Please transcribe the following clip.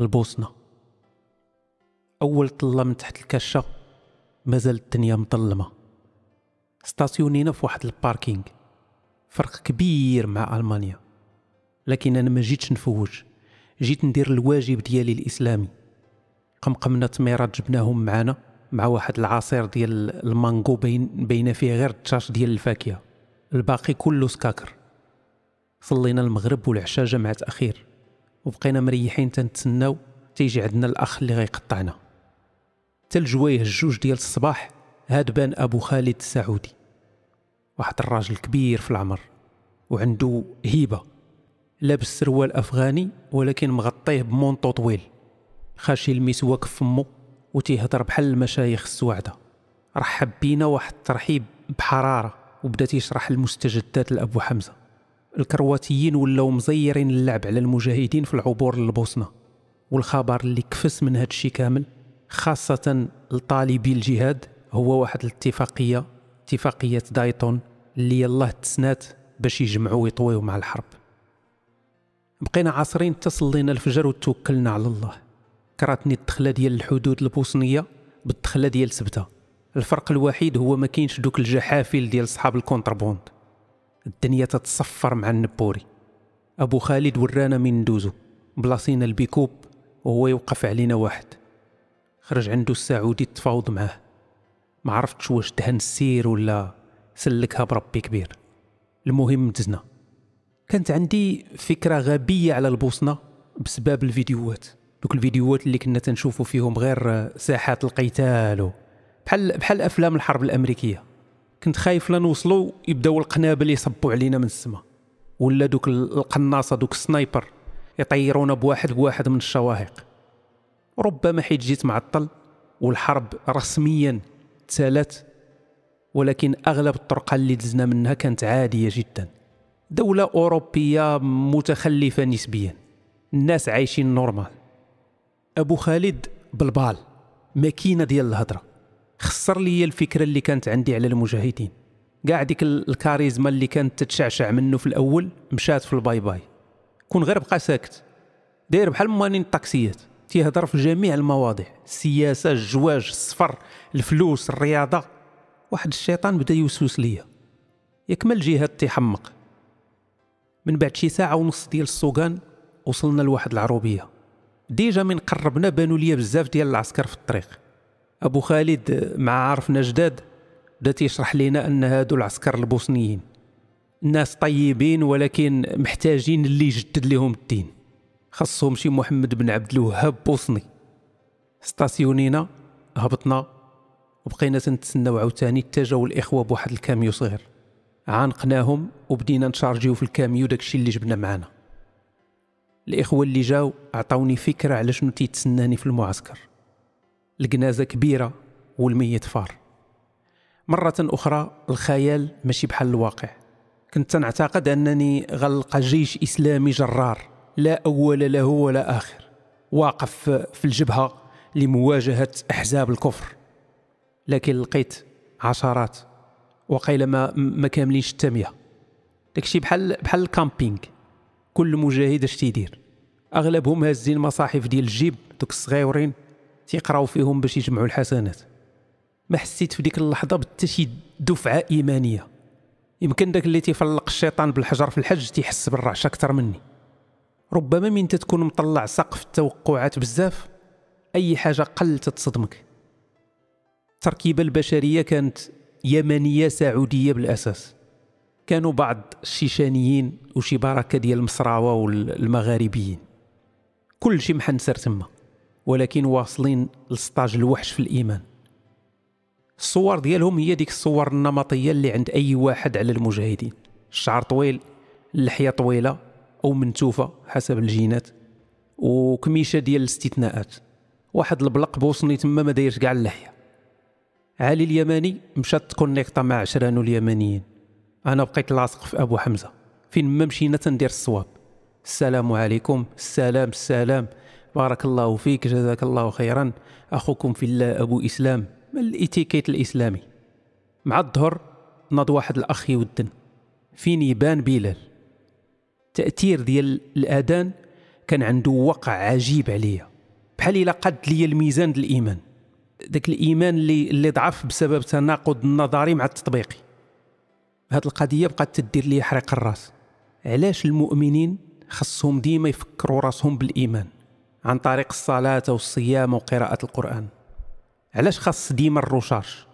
البوسنة أول طلة من تحت الباش مازال الدنيا مظلمة. stationنينا في واحد ال parking. فرق كبير مع ألمانيا. لكن أنا ما جيتش نفوج. جيت ندير الواجب ديالي الإسلامي. قمقمنا تميرات جبناهم معنا مع واحد العصير ديال المانغو بين بين فيه غير التشاش ديال الفاكهة. الباقي كله سكاكر. صلينا المغرب والعشاء جمعة أخير. وبقينا مريحين تنتسناو. تيجي عندنا الأخ اللي غيقطعنا. حتى الجوايه الجوج ديال الصباح هاد بان أبو خالد السعودي. واحد الراجل كبير في العمر وعنده هيبة. لابس سروال أفغاني ولكن مغطيه بمونطو طويل. خاشي المسواك في فمو وتيهضر بحال المشايخ السواعدة. رحب بينا واحد الترحيب بحرارة وبدا تيشرح المستجدات لأبو حمزة. الكرواتيين ولاو مزيرين اللعب على المجاهدين في العبور للبوسنة والخبر اللي كفس من هذا الشيء كامل خاصة لطالبي الجهاد هو واحد الاتفاقية اتفاقية دايتون اللي يلاه تسنات باش يجمعوا ويطويو مع الحرب. بقينا عاصرين تصلينا الفجر وتوكلنا على الله. كراتني الدخلة ديال الحدود البوسنية بالدخلة ديال سبتة. الفرق الوحيد هو ما كاينش دوك الجحافل ديال صحاب ال contrebande. الدنيا تتصفر مع النبوري. أبو خالد ورانا من ندوزو بلاصينا البيكوب وهو يوقف علينا واحد. خرج عنده السعودي تفاوض معاه. ما عرفتش واش دهن السير ولا سلكها بربي كبير. المهم دزنا. كانت عندي فكرة غبية على البوسنه بسبب الفيديوهات. دوك الفيديوهات اللي كنا تنشوفوا فيهم غير ساحات القتال بحال بحال أفلام الحرب الأمريكية. كنت خايف لا نوصلوا يبداو القنابل يصبوا علينا من السماء ولا دوك القناصة دوك السنايبر يطيرونا بواحد بواحد من الشواهق. ربما حيت جيت معطل والحرب رسميا تسالت ولكن أغلب الطرق اللي دزنا منها كانت عادية جدا. دولة أوروبية متخلفة نسبيا. الناس عايشين normal. أبو خالد بالبال ماكينة ديال الهضرة. خسر لي الفكرة اللي كانت عندي على المجاهدين. كاع ديك الكاريزما اللي كانت تتشعشع منه في الأول مشات في ال bye bye. كون غير بقى ساكت. داير بحال موانين الطاكسيات تيهضر في جميع المواضيع. السياسة الجواج السفر الفلوس الرياضة. واحد الشيطان بدا يوسوس ليا. يكمل جهاد تيحمق. من بعد شي ساعة ونص ديال السوقان وصلنا لواحد العروبية. ديجا من قربنا بانوا ليا بزاف ديال العسكر في الطريق. أبو خالد مع عارفنا جداد بدا تيشرح لنا أن هادو العسكر البوسنيين الناس طيبين ولكن محتاجين اللي يجدد لهم الدين. خاصهم شي محمد بن عبد الوهاب بوسني. stationنينا هبطنا وبقينا تنتسناو عاوتاني اتجاو الإخوة بواحد الكاميو صغير. عانقناهم وبدينا نشارجيو في الكاميو داكشي اللي جبنا معنا الإخوة اللي جاو عطاوني فكرة على شنو تيتسناني في المعسكر. الجنازة كبيرة والميت فار مرة أخرى الخيال ماشي بحال الواقع. كنت نعتقد أنني غنلقى جيش إسلامي جرار لا أول له ولا آخر. واقف في الجبهة لمواجهة أحزاب الكفر. لكن لقيت عشرات وقيل ما ما كاملينش الثمانية داكشي بحال بحال camping. كل مجاهد اش تيدير؟ أغلبهم هازين مصاحف ديال الجيب دوك الصغيورين. تيقراو فيهم باش يجمعوا الحسنات. ما حسيت في ديك اللحظة بتا شي دفعة إيمانية. يمكن داك اللي تيفلق الشيطان بالحجر في الحج تيحس بالرعشه أكثر مني. ربما من تتكون مطلع سقف التوقعات بزاف أي حاجة قل تتصدمك التركيبه البشرية كانت يمنية سعودية بالأساس. كانوا بعض الشيشانيين وشي بركة ديال المصراوة والمغاربيين. كل شيء محنسر تما. ولكن واصلين لسطاج الوحش في الإيمان. الصور ديالهم هي ديك الصور النمطية اللي عند أي واحد على المجاهدين. الشعر طويل اللحية طويلة أو منتوفة حسب الجينات وكميشة ديال الاستثناءات. واحد البلق بوصني تما ما دايرش كاع اللحية. علي اليماني مشات تكونيكتا مع عشرانو اليمانيين. أنا بقيت لاصق في أبو حمزة. فين ما مشينا تندير الصواب. السلام عليكم. السلام السلام. بارك الله فيك جزاك الله خيرا. أخوكم في الله أبو إسلام. من الإتيكيت الإسلامي؟ مع الظهر نض واحد الأخ يودن. فين يبان بلال. تأثير ديال الأذان كان عنده وقع عجيب عليا. بحال إلا قد لي الميزان ديال الإيمان. ذاك الإيمان اللي, اللي ضعف بسبب تناقض النظري مع التطبيقي. هاد القضية بقات تدير لي حريق الراس. علاش المؤمنين خصهم ديما يفكروا راسهم بالإيمان؟ عن طريق الصلاة والصيام وقراءة القرآن. علاش خاص ديما الروشارج